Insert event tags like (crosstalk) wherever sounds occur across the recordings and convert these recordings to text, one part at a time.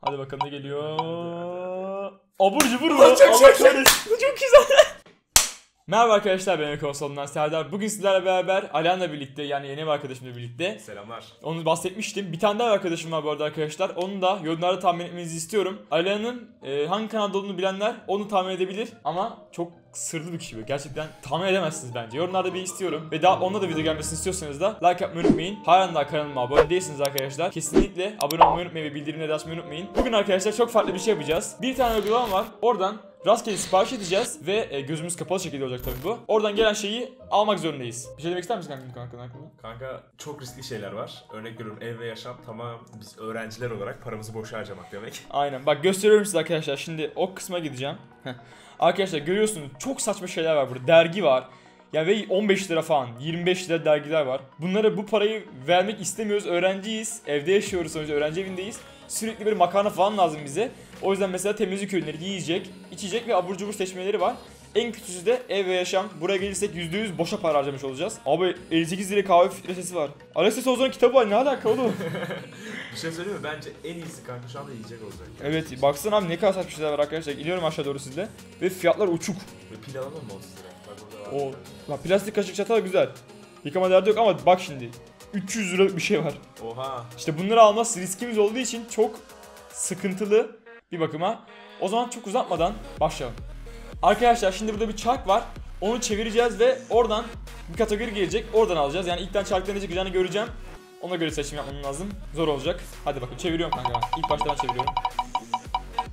Hadi bakalım ne geliyor. Abur cubur mu? Allah çok- kahretsin. Çok güzel. Merhaba arkadaşlar ben konsolundan Serdar. Bugün sizlerle beraber Alan'la birlikte yani yeni bir arkadaşımla birlikte Selamlar. onu bahsetmiştim. Bir tane daha arkadaşım var bu arada arkadaşlar. Onu da yorumlarda tahmin etmenizi istiyorum. Alan'ın e, hangi kanalda olduğunu bilenler onu tahmin edebilir. Ama çok sırlı bir kişi bu. Gerçekten tahmin edemezsiniz bence. Yorumlarda bir istiyorum. Ve daha onda da video gelmesini istiyorsanız da like yapmayı unutmayın. Halen daha kanalıma abone değilsiniz arkadaşlar. Kesinlikle abone olmayı unutmayın ve bildirimleri açmayı unutmayın. Bugün arkadaşlar çok farklı bir şey yapacağız. Bir tane uygulama var. Oradan rastgele sipariş edeceğiz ve e, gözümüz kapalı şekilde olacak tabii bu. Oradan gelen şeyi almak zorundayız. Bir şey demek ister misin kanka bu konu hakkında? Kanka çok riskli şeyler var. Örnek veriyorum ev ve yaşam tamam biz öğrenciler olarak paramızı boşa harcamak demek. Aynen. Bak gösteriyorum size arkadaşlar. Şimdi o kısma gideceğim. Arkadaşlar görüyorsunuz çok saçma şeyler var burada. Dergi var. Ya ve 15 lira falan, 25 lira dergiler var. Bunlara bu parayı vermek istemiyoruz. Öğrenciyiz. Evde yaşıyoruz sonuçta. Öğrenci evindeyiz. Sürekli bir makarna falan lazım bize. O yüzden mesela temizlik ürünleri, yiyecek, içecek ve abur cubur seçmeleri var. En kötüsü de ev ve yaşam. Buraya gelirsek %100 boşa para harcamış olacağız. Abi 58 lira kahve filtresi var. Alexis Oğuz'un kitabı var. Ne alaka oğlum? (laughs) Bir şey söyleyeyim mi? Bence en iyisi kanka şu anda yiyecek olacak. Evet baksana abi ne kadar saçma şeyler var arkadaşlar. İniyorum aşağı doğru sizle. Ve fiyatlar uçuk. Ve pil alalım mı 30 lira? Bak burada var. O plastik kaşık çatal güzel. Yıkama derdi yok ama bak şimdi. 300 liralık bir şey var. Oha. İşte bunları alması riskimiz olduğu için çok sıkıntılı bir bakıma. O zaman çok uzatmadan başlayalım. Arkadaşlar şimdi burada bir çark var. Onu çevireceğiz ve oradan bir kategori gelecek. Oradan alacağız. Yani ilkten çarkta ne çıkacağını göreceğim. Ona göre seçim yapmam lazım. Zor olacak. Hadi bakın çeviriyorum kanka ben. İlk baştan çeviriyorum.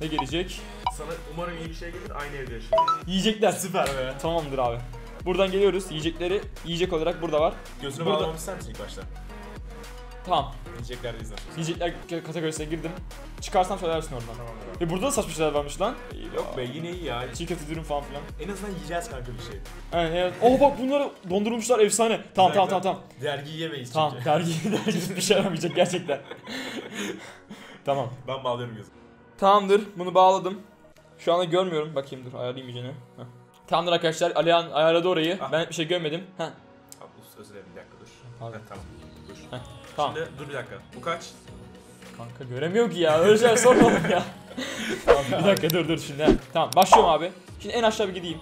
Ne gelecek? Sana umarım iyi bir şey gelir aynı evde yaşıyoruz. Yiyecekler. Süper be. Tamamdır abi. Buradan geliyoruz. Yiyecekleri yiyecek olarak burada var. Gözünü Burada- bağlamamı ister misin ilk başta? Tamam. Yiyecekler de izler. Yiyecekler kategorisine girdim. Çıkarsam söylersin oradan. Tamamdır abi. E burada da saçma şeyler varmış lan. Yok be yine iyi ya. Çiğ köfte dürüm falan filan. En azından yiyeceğiz kanka bir şey. Evet, evet. Oh bak bunları dondurulmuşlar efsane. Tamam tamam tamam tamam. Dergi yemeyiz Tamam çünkü. dergi dergi bir şey yaramayacak gerçekten. (laughs) tamam. Ben bağlıyorum gözümü. Tamamdır bunu bağladım. Şu anda görmüyorum. Bakayım dur ayarlayayım iyicene. Tamamdır arkadaşlar. Alihan ayarladı orayı. Ah. Ben bir şey görmedim. Heh. Abi özür dilerim bir dakika dur. Pardon. Heh, tamam. Dur. Tamam. Şimdi dur bir dakika. Bu kaç? Kanka göremiyor ki ya. Şeyler sormadım ya. (laughs) tamam bir dakika dur dur şimdi. Tamam başlıyorum abi. Şimdi en aşağı bir gideyim.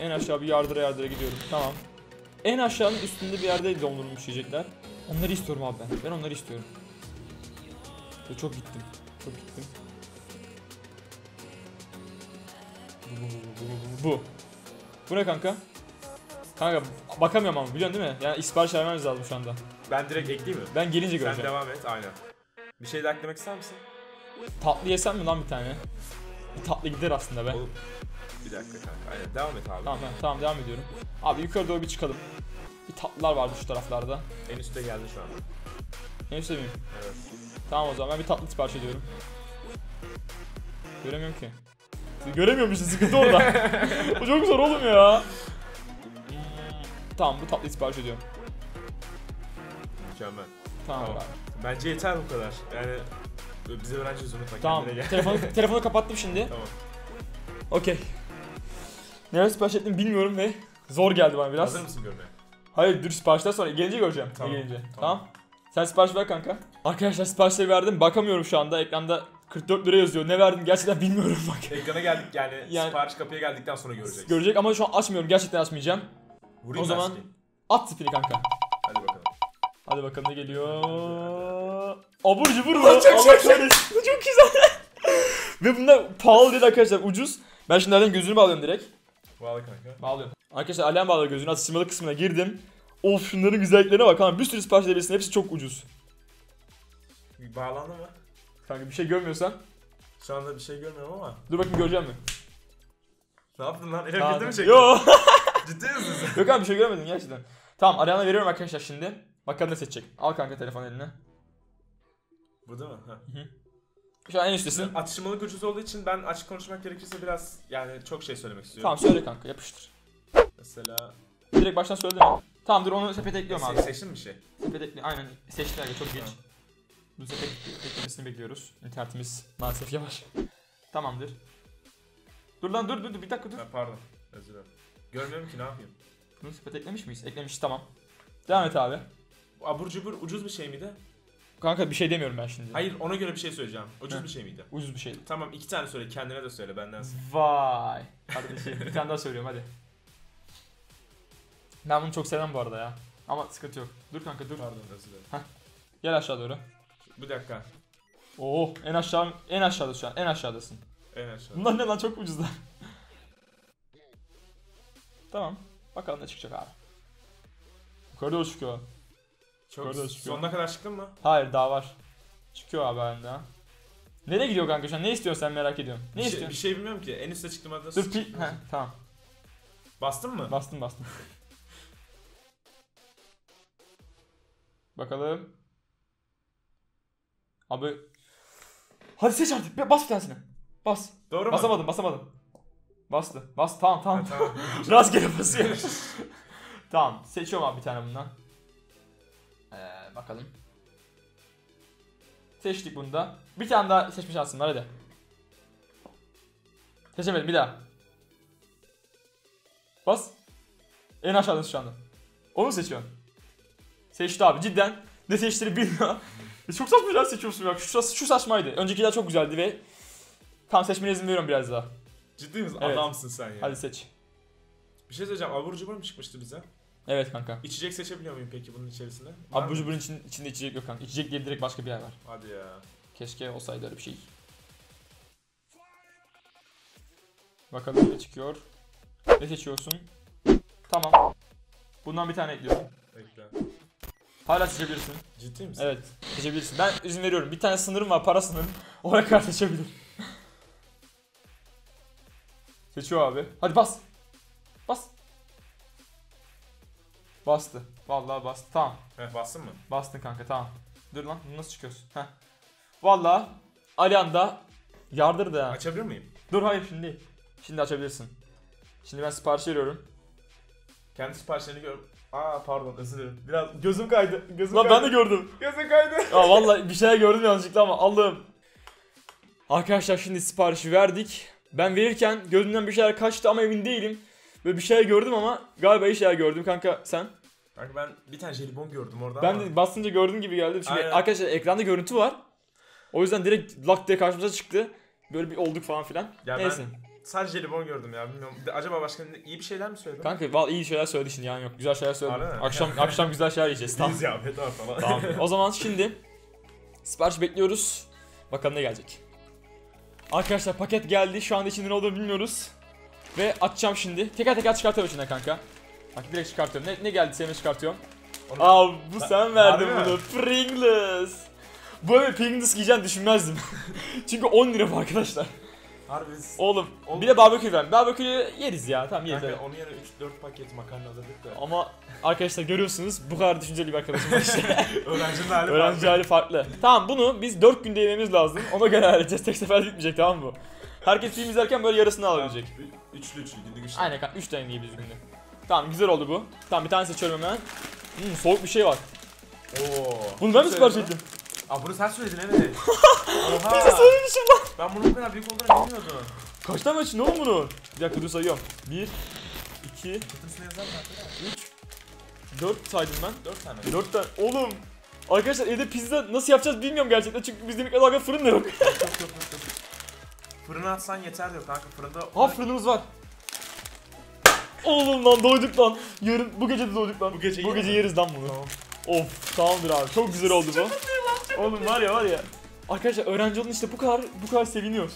En aşağı bir yardıra yardıra gidiyorum. Tamam. En aşağının üstünde bir yerde dondurulmuş yiyecekler. Onları istiyorum abi ben. Ben onları istiyorum. Dur, Çok gittim. Çok gittim. Bu, bu, bu, bu, bu, bu. Bu ne kanka? Kanka bakamıyorum ama biliyorsun değil mi? Yani sipariş vermemiz lazım şu anda. Ben direkt ekleyeyim mi? Ben gelince Sen göreceğim. devam et aynen. Bir şey daha eklemek ister misin? Tatlı yesem mi lan bir tane? Bir tatlı gider aslında be. Oğlum, Bir dakika kanka. Aynen devam et abi. Tamam tamam, devam ediyorum. Abi yukarı doğru bir çıkalım. Bir tatlılar vardı şu taraflarda. En üstte geldi şu anda. En üstte miyim? Evet. Tamam o zaman ben bir tatlı sipariş ediyorum. Göremiyorum ki. Göremiyorum işte sıkıntı orada. (laughs) o çok zor oğlum ya. Hmm, Tamam bu tatlıyı sipariş ediyorum. Mükemmel. Tamam, Tamam. Bence yeter bu kadar. Yani bize öğrenci unutma Tamam kendine gel. telefonu, (laughs) telefonu kapattım şimdi. tamam. Okey. Nereye sipariş ettim bilmiyorum ve zor geldi bana biraz. Hazır mısın görmeye? Hayır dur siparişten sonra gelince göreceğim. Tamam, Gelince. Tamam. tamam. Sen sipariş ver kanka. Arkadaşlar siparişleri verdim. Bakamıyorum şu anda. Ekranda 44 lira yazıyor. Ne verdim gerçekten bilmiyorum bak. Ekrana geldik yani, (laughs) Yani- sipariş kapıya geldikten sonra göreceksin. Görecek ama şu an açmıyorum. Gerçekten açmayacağım. Vurayım O zaman- seni. At tipini kanka. Hadi bakalım. Hadi bakalım ne geliyor. Abur cubur mu? Çok Allah çok- kahretsin. Çok güzel. Ve bunlar pahalı değil arkadaşlar. Ucuz. Ben şimdi nereden gözünü bağlıyorum direkt. Bağla kanka. Bağlıyorum. Arkadaşlar alem bağlı gözünü. Atıştırmalı kısmına girdim. Of şunların güzelliklerine bak. Kanka bir sürü sipariş edebilirsin. Hepsi çok ucuz. Bağlandı mı? Kanka bir şey görmüyorsan. Şu anda bir şey görmüyorum ama. Dur bakayım göreceğim mi? Ne yaptın lan? Girdi mi tamam. çektin? Yo. (laughs) Ciddi misin sen? Yok abi bir şey görmedim gerçekten. Tamam Ariana veriyorum arkadaşlar şimdi. Bakalım ne seçecek. Al kanka telefon eline. Bu değil mi? Ha. Şu an en üsttesin. Atıştırmalık ucuz olduğu için ben açık konuşmak gerekirse biraz yani çok şey söylemek istiyorum. Tamam söyle kanka yapıştır. Mesela Direkt baştan söyledin mi? Tamam dur onu sepete ekliyorum abi. se- seçtin mi şey? Sepete ekli. Aynen seçtiler ya çok geç. Tamam. Bu sepet eklemesini bekliyoruz. İnternetimiz maalesef yavaş. Tamamdır. Dur lan dur dur dur bir dakika dur. Ha, pardon. Özür dilerim. Görmüyorum ki ne yapayım. Bunu sepete eklemiş miyiz? Eklemiş tamam. Devam et abi. Bu abur cubur ucuz bir şey miydi? kanka bir şey demiyorum ben şimdi. Hayır ona göre bir şey söyleyeceğim. Ucuz Heh. bir şey miydi? Ucuz bir şeydi. Tamam iki tane söyle kendine de söyle bendensin. Vay. Kardeşim bir tane daha söylüyorum hadi. Ben bunu çok sevmem bu arada ya. Ama sıkıntı yok. Dur kanka dur. Pardon özür dilerim. Gel aşağı doğru. Bir dakika. Oo en aşağı en aşağıda şu an. En aşağıdasın. En aşağı. Bunlar ne lan çok ucuzlar. tamam. Bakalım ne çıkacak abi. Yukarı doğru çıkıyor. Çok Yukarıda çıkıyor. sonuna kadar çıktın mı? Hayır daha var. Çıkıyor abi halinde ha. Nereye gidiyor kanka şu an? Ne istiyorsun sen merak ediyorum. Ne bir, şey, istiyorsun? bir şey bilmiyorum ki. En üste çıktım hadi. Dur pi... Heh, tamam. Bastın mı? Bastım bastım. (laughs) Bakalım. Abi. Hadi seç artık. Be- Bas bir tanesini. Bas. Doğru mu? Basamadım basamadım. Bastı. Bas tamam Ha, tamam. tamam. (laughs) Rastgele basıyor. (laughs) tamam seçiyorum abi bir tane bundan. Bakalım. Seçtik bunu da. Bir tane daha seçme şansım var hadi. Seçemedim bir daha. Bas. En aşağıdasın şu anda. Onu mu seçiyorsun? Seçti abi cidden. Ne seçtiğini bilmiyor. (laughs) çok saçma şeyler seçiyorsun ya. Şu, şu saçmaydı. Öncekiler çok güzeldi ve tam seçmene izin veriyorum biraz daha. Ciddi misin? Evet. Adamsın sen ya. Hadi seç. Bir şey söyleyeceğim. Abur cubur mu çıkmıştı bize? Evet kanka. İçecek seçebiliyor muyum peki bunun içerisinde? Var Abi mı? bu için, içinde içecek yok kanka. İçecek diye direkt başka bir yer var. Hadi ya. Keşke olsaydı öyle bir şey. Bakalım ne çıkıyor. Ne seçiyorsun? Tamam. Bundan bir tane ekliyorum. Bekle. Hala seçebilirsin. Ciddi misin? Evet. Seçebilirsin. Ben izin veriyorum. Bir tane sınırım var. Para sınırım. Ona kadar seçebilirim. Seçiyor abi. Hadi bas. Bas. Bastı. Vallahi bastı. Tamam. Heh, bastın mı? Bastın kanka tamam. Dur lan nasıl çıkıyorsun? Heh. Valla Alihan da yardırdı ha. Açabilir miyim? Dur hayır şimdi değil. Şimdi açabilirsin. Şimdi ben sipariş veriyorum. Kendi siparişlerini gör... Aa pardon özür dilerim. Biraz gözüm kaydı. Gözüm Lan kaydı. ben de gördüm. Gözüm kaydı. Ya vallahi bir şeyler gördüm yanlışlıkla ama Allah'ım. Arkadaşlar şimdi siparişi verdik. Ben verirken gözümden bir şeyler kaçtı ama emin değilim. Böyle bir şeyler gördüm ama galiba iyi şeyler gördüm kanka sen. Kanka ben bir tane jelibon gördüm orada Ben ama... de bastınca gördüğüm gibi geldi. Çünkü Aynen. arkadaşlar ekranda görüntü var. O yüzden direkt lak diye karşımıza çıktı. Böyle bir olduk falan filan. Ya Neyse. ben sadece jelibon gördüm ya bilmiyorum. De- Acaba başka ne- iyi bir şeyler mi söyledim? Kanka vallahi iyi şeyler söyledi şimdi yani yok. Güzel şeyler söyledi. Harbi mi? Akşam (laughs) akşam güzel şeyler yiyeceğiz. Tamam. Biz ya feda falan. tamam. (laughs) O zaman şimdi sipariş bekliyoruz. Bakalım ne gelecek. Arkadaşlar paket geldi. Şu anda içinde ne olduğunu bilmiyoruz. Ve açacağım şimdi. Teker teker çıkartıyorum içinden kanka. Bak direkt çıkartıyorum. Ne, ne geldi sevme çıkartıyorum. Onu- Aa bu sen verdin Harbi mi? bunu. Pringles. Bu eve Pringles giyeceğini düşünmezdim. (laughs) Çünkü 10 lira bu arkadaşlar. Harbi. Oğlum, Oğlum. bir de barbekü ver. Barbeküyü yeriz ya. Tamam yeriz. Kanka onun yerine 3-4 paket makarna alırdık da. Ama arkadaşlar görüyorsunuz bu kadar düşünceli bir arkadaşım var işte. (laughs) Öğrencinin hali Öğrenci farklı. hali farklı. Tamam bunu biz 4 günde yememiz lazım. Ona göre halledeceğiz. Tek sefer bitmeyecek tamam mı? Herkes film izlerken böyle yarısını alabilecek. Üçlü üçlü günlük üçlü. Aynen kanka 3 tane yiyebiliriz günde. Tamam güzel oldu bu. Tamam bir tane seçiyorum hemen. Hmm, soğuk bir şey var. Oo. Bunu ben mi sipariş ettim? Aa bunu sen söyledin evet. (laughs) Oha. Pizza söylemişim lan. Ben bunun bu kadar büyük olduğunu bilmiyordum. Kaç tane açın oğlum bunu? Bir dakika dur sayıyorum. 1, 2, Kutusuna yazar mı arkadaşlar? 4 saydım ben. 4 tane. 4 tane. Oğlum. Arkadaşlar evde pizza nasıl yapacağız bilmiyorum gerçekten çünkü bizde kadar fırın da yok. Fırına atsan yeter diyor kanka fırında. ha fırınımız var. Oğlum lan doyduk lan. Yarın bu gece de doyduk lan. Bu gece bu gece mi? yeriz lan bunu. Tamam. Of tamamdır abi. Çok güzel oldu bu. Oğlum var ya var ya. Arkadaşlar öğrenci olun işte bu kadar bu kadar seviniyoruz.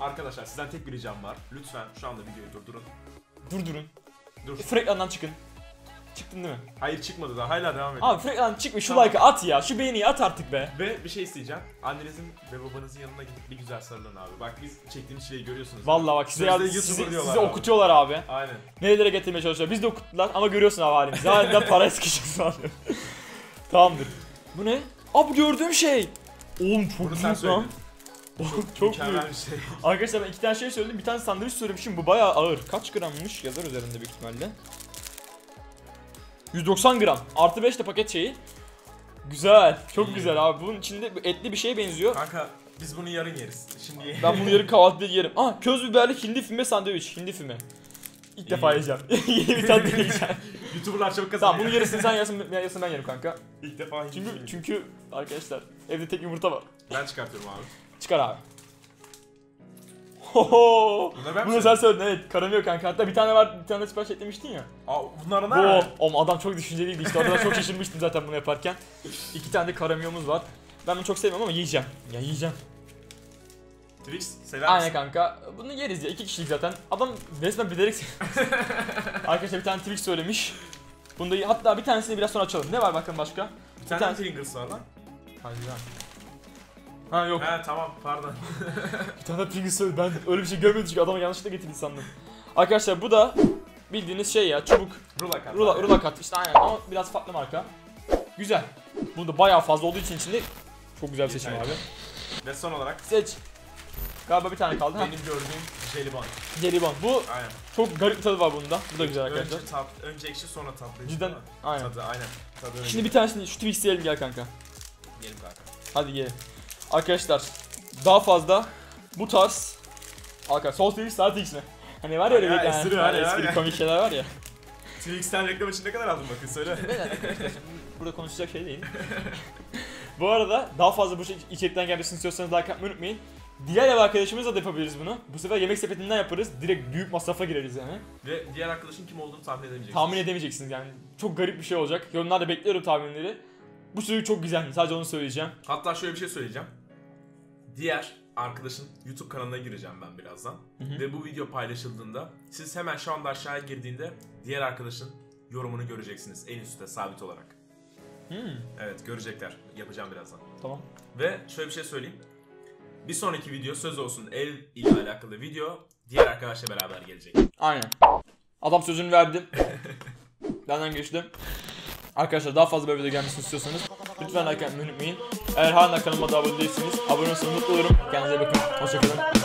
Arkadaşlar sizden tek bir ricam var. Lütfen şu anda videoyu durdurun. Durdurun. Dur. Free ekrandan çıkın. Çıktın değil mi? Hayır çıkmadı daha hala devam ediyor. Abi free ekrandan çık ve şu Tamam. like'ı at ya. Şu beğeniyi at artık be. Ve bir şey isteyeceğim. Annenizin ve babanızın yanına gidip bir güzel sarılın abi. Bak biz çektiğimiz şeyi görüyorsunuz. Vallahi bak size, Sözde yardım, YouTuber sizi, diyorlar sizi abi. okutuyorlar abi. Aynen. Nerelere getirmeye çalışıyor. Biz de okuttular ama görüyorsun abi halimizi. Halinden paraya sıkışık sanıyorum. (laughs) Tamamdır. Bu ne? Aa bu gördüğüm şey. Oğlum çok Bunu sen büyük lan. söyledin. (laughs) çok Mükemmel büyük. bir şey. Arkadaşlar ben iki tane şey söyledim. Bir tane sandviç söylemişim. Bu bayağı ağır. Kaç grammış yazar üzerinde büyük ihtimalle. 190 gram. Artı 5 de paket şeyi. Güzel. Çok İyi. güzel abi. Bunun içinde etli bir şeye benziyor. Kanka biz bunu yarın yeriz. Şimdi Ben bunu yarın kahvaltıda yerim. Aa köz biberli hindi füme sandviç. Hindi füme. İlk defa İyi. yiyeceğim. (laughs) Yeni bir tat deneyeceğim. (laughs) YouTuber'lar çabuk kazanıyor. Tamam bunun yarısını sen yarısını, yarısını ben yerim kanka. İlk defa hindi Çünkü çünkü arkadaşlar evde tek yumurta var. Ben çıkartıyorum abi. Çıkar abi. Hoho. Bunları ben mi Bunu sen söyledin evet. Karamıyor kanka. Hatta bir tane var, bir tane sipariş etmiştin ya. Aa, bunlar ne? Oo, o adam çok düşünceliydi işte. Orada çok şaşırmıştım zaten bunu yaparken. İki tane de karamiyomuz var. Ben bunu çok sevmiyorum ama yiyeceğim. Ya yiyeceğim. Twix sever Aynen kanka. Bunu yeriz ya. iki kişilik zaten. Adam resmen bilerek... (laughs) Arkadaşlar bir tane Twix söylemiş. Bunu da hatta bir tanesini biraz sonra açalım. Ne var bakalım başka? Bir tane tane- Pringles var lan. Hadi ya. Ha yok. He tamam pardon. (laughs) Bir tane Pringles söyledi. Ben öyle bir şey görmedim çünkü adama yanlışlıkla getirdi sandım. Arkadaşlar bu da bildiğiniz şey ya çubuk Rula kart. Rula, rula kat işte aynen ama biraz farklı marka. Güzel. Bunu da bayağı fazla olduğu için içinde çok güzel bir seçim abi. Ve son olarak Seç. Galiba bir tane kaldı. Ha. benim gördüğüm jelibon. Jelibon. Bu Aynen. çok garip bir tadı var bunda. Bu da güzel arkadaşlar. Önce, tat, önce ekşi sonra tatlı. Cidden aynen. Tadı aynen. Tadı. Şimdi bir tanesini şu Twix'i yiyelim gel kanka. Yiyelim kanka. Hadi yiyelim. Arkadaşlar daha fazla bu tarz Arkadaşlar sol Twix sağ Twix mi? Hani var ya öyle bir tane espri var ya, espri ya. komik şeyler var ya. (laughs) Twix'ten reklam için ne kadar aldın bakın söyle. Burada konuşacak şey değil. (laughs) bu arada daha fazla bu şey- içerikten gelmesini istiyorsanız like atmayı unutmayın. Diğer ev arkadaşımızla da yapabiliriz bunu. Bu sefer yemek sepetinden yaparız. Direkt büyük masrafa gireriz yani. Ve diğer arkadaşın kim olduğunu tahmin edemeyeceksin. Tahmin edemeyeceksiniz yani. Çok garip bir şey olacak. Yorumlarda bekliyorum tahminleri. Bu çocuk çok güzel. Sadece onu söyleyeceğim. Hatta şöyle bir şey söyleyeceğim. Diğer arkadaşın YouTube kanalına gireceğim ben birazdan. Hı hı. Ve bu video paylaşıldığında siz hemen şu anda aşağıya girdiğinde diğer arkadaşın yorumunu göreceksiniz en üstte sabit olarak. Hmm, Evet görecekler. Yapacağım birazdan. tamam. Ve şöyle bir şey söyleyeyim. Bir sonraki video söz olsun ev ile alakalı video diğer arkadaşla beraber gelecek. Aynen. Adam sözünü verdi. (laughs) Benden geçti. Arkadaşlar daha fazla böyle video gelmesini istiyorsanız lütfen like atmayı unutmayın. Eğer hala kanalıma da abone değilseniz abone olursanız mutlu olurum. Kendinize bakın. Hoşçakalın.